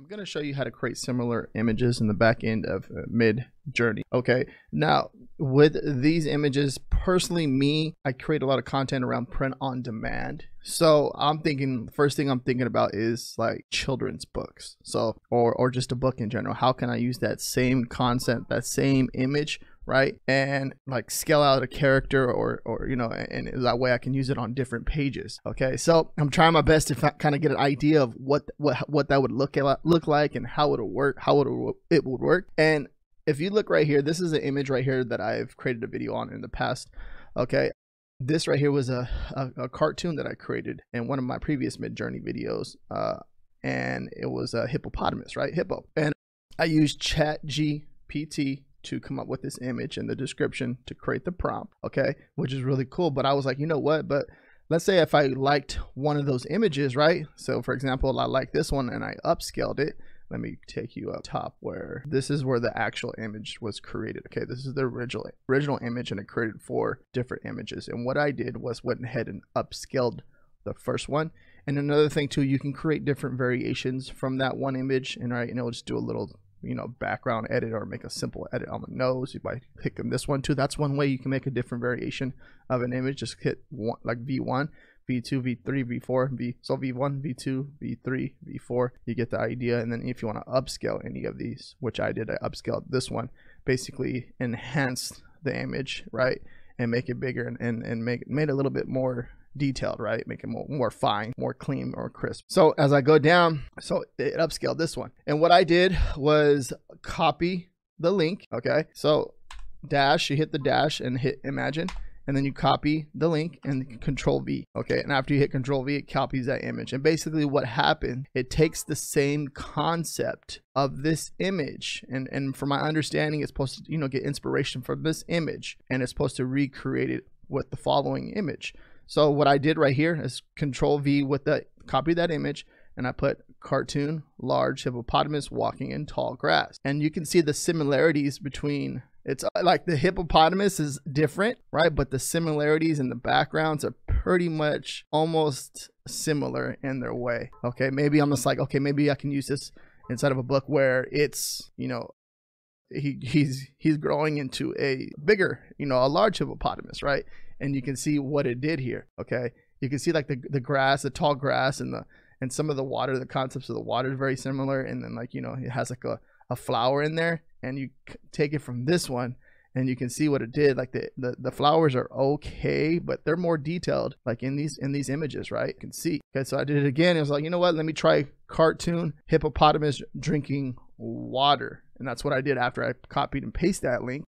I'm going to show you how to create similar images in the back end of uh, Mid Journey. Okay, now with these images, personally, me, I create a lot of content around print on demand. So I'm thinking, first thing I'm thinking about is like children's books. So, or, or just a book in general. How can I use that same concept, that same image right? And like scale out a character or or you know and that way i can use it on different pages okay? So i'm trying my best to kind of get an idea of what what what that would look look like and how it'll work how it would, it would work. And if you look right here this is an image right here that i've created a video on in the past okay? This right here was a, a, a cartoon that i created in one of my previous Midjourney videos uh and it was a hippopotamus right? Hippo. And i used chat gpt to come up with this image and the description to create the prompt, okay, which is really cool. But I was like, you know what? But let's say if I liked one of those images, right? So for example, I like this one and I upscaled it. Let me take you up top where this is where the actual image was created. Okay, this is the original original image and it created four different images. And what I did was went ahead and upscaled the first one. And another thing too, you can create different variations from that one image and right, and it'll just do a little you know background edit or make a simple edit on the nose. You might pick this one too. That's one way you can make a different variation of an image. Just hit one like v1 v2 v3 v4 v so v1 v2 v3 v4 you get the idea. And then if you want to upscale any of these which i did i upscaled this one basically enhance the image right and make it bigger and, and, and make made a little bit more detailed, right? Make it more, more fine, more clean, more crisp. So as I go down, so it upscaled this one. And what I did was copy the link. Okay. So dash, you hit the dash and hit imagine. And then you copy the link and control V. Okay. And after you hit control V, it copies that image. And basically what happened, it takes the same concept of this image. And, and from my understanding, it's supposed to, you know, get inspiration from this image and it's supposed to recreate it with the following image. So what I did right here is control V with the copy that image and I put cartoon large hippopotamus walking in tall grass. And you can see the similarities between it's uh, like the hippopotamus is different, right? But the similarities in the backgrounds are pretty much almost similar in their way. Okay, maybe I'm just like, okay, maybe I can use this inside of a book where it's, you know, he he's he's growing into a bigger, you know, a large hippopotamus, right? and you can see what it did here. Okay, you can see like the the grass, the tall grass, and the and some of the water. The concepts of the water is very similar, and then like you know it has like a a flower in there, and you take it from this one. And you can see what it did. Like the, the, the flowers are okay, but they're more detailed, like in these in these images, right? You can see. Okay, so I did it again. It was like, you know what? Let me try cartoon hippopotamus drinking water. And that's what I did after I copied and pasted that link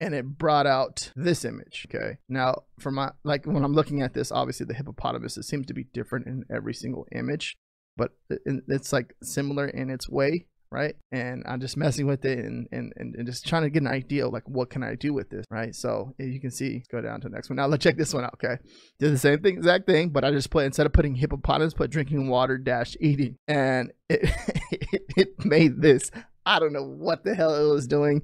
and it brought out this image. Okay. Now, for my, like when I'm looking at this, obviously the hippopotamus, it seems to be different in every single image, but it's like similar in its way. Right. And I'm just messing with it and, and, and just trying to get an idea like, what can I do with this? Right. So you can see, go down to the next one. Now let's check this one out. Okay. Did the same thing, exact thing, but I just put, instead of putting hippopotamus, put drinking water dash eating. And it, it made this. I don't know what the hell it was doing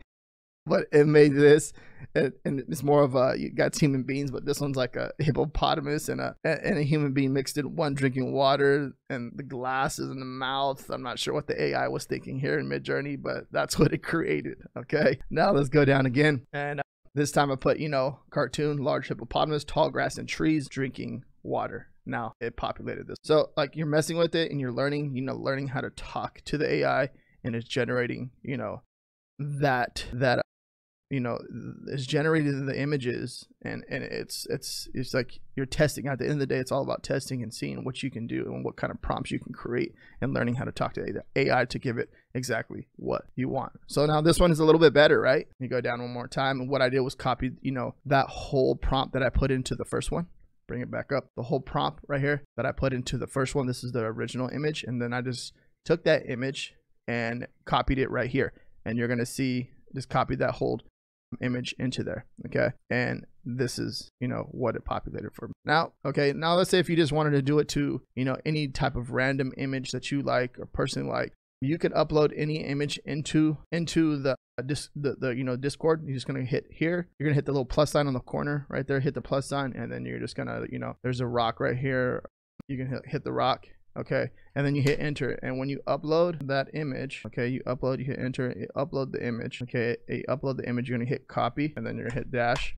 but it made this and, and, it's more of a you got human beings but this one's like a hippopotamus and a and a human being mixed in one drinking water and the glasses in the mouth. I'm not sure what the ai was thinking here in midjourney but that's what it created okay? Now let's go down again. And uh, this time i put you know cartoon large hippopotamus tall grass and trees drinking water. Now it populated this. So like you're messing with it and you're learning you know learning how to talk to the ai and it's generating you know that that you know is generated the images and and it's it's it's like you're testing. At the end of the day it's all about testing and seeing what you can do and what kind of prompts you can create and learning how to talk to the ai to give it exactly what you want. So now this one is a little bit better right? You go down one more time. And what i did was copy you know that whole prompt that i put into the first one. Bring it back up. The whole prompt right here that i put into the first one this is the original image. And then i just took that image and copied it right here. And you're going to see just copy that hold image into there okay? And this is you know what it populated for now okay now let's say if you just wanted to do it to you know any type of random image that you like or person like you could upload any image into into the uh, dis, the, the you know discord. You're just gonna hit here. You're gonna hit the little plus sign on the corner right there. Hit the plus sign and then you're just gonna you know there's a rock right here. You can hit, hit the rock okay? And then you hit enter. And when you upload that image okay you upload you hit enter upload the image okay? You upload the image you're gonna hit copy and then you're gonna hit dash.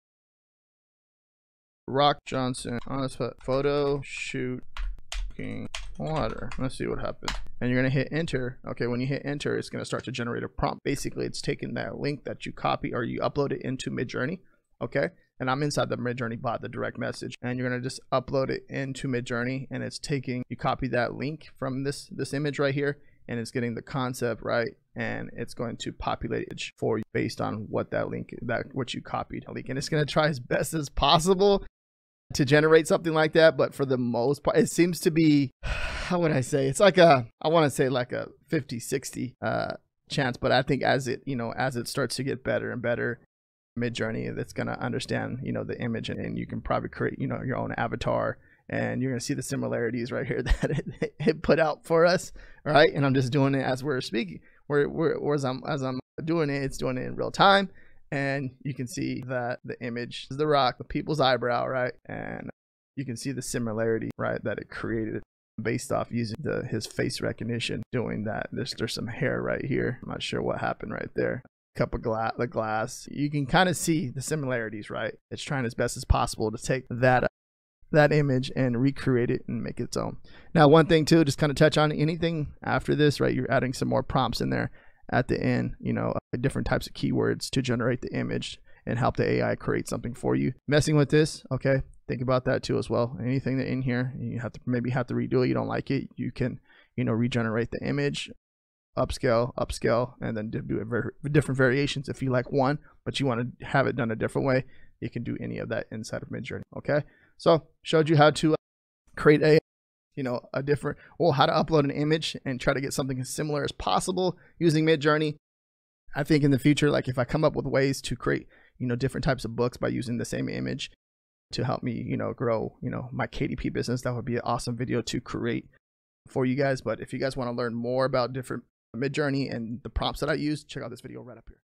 Rock johnson honest photo shoot water. Let's see what happens. And you're going to hit enter. Okay when you hit enter it's going to start to generate a prompt. Basically it's taking that link that you copy or you upload it into midjourney okay and I'm inside the Midjourney bot, the direct message, and you're gonna just upload it into Midjourney, and it's taking you copy that link from this this image right here, and it's getting the concept right, and it's going to populate it for you based on what that link that what you copied link, and it's gonna try as best as possible to generate something like that, but for the most part, it seems to be how would I say? It's like a I want to say like a 50 60 uh chance, but I think as it, you know, as it starts to get better and better, Midjourney that's going to understand, you know, the image and, and, you can probably create, you know, your own avatar and you're going to see the similarities right here that it, it, put out for us. Right. And I'm just doing it as we're speaking, where, where, as I'm, as I'm doing it, it's doing it in real time. And you can see that the image is the rock, the people's eyebrow, right? And you can see the similarity, right, that it created based off using the his face recognition doing that. There's there's some hair right here. I'm not sure what happened right there cup of glass, the glass, you can kind of see the similarities, right? It's trying as best as possible to take that that image and recreate it and make it its own. Now, one thing too, just kind of touch on anything after this, right? You're adding some more prompts in there at the end, you know, uh, different types of keywords to generate the image and help the AI create something for you. Messing with this, okay? Think about that too as well. Anything that in here, you have to maybe have to redo it. You don't like it, you can, you know, regenerate the image upscale, upscale, and then do different variations. If you like one, but you want to have it done a different way, you can do any of that inside of Midjourney. Okay, so showed you how to uh, create a you know a different well how to upload an image and try to get something as similar as possible using Midjourney. I think in the future, like if I come up with ways to create you know different types of books by using the same image to help me you know grow you know my KDP business, that would be an awesome video to create for you guys. But if you guys want to learn more about different Midjourney and the prompts that I use, check out this video right up here.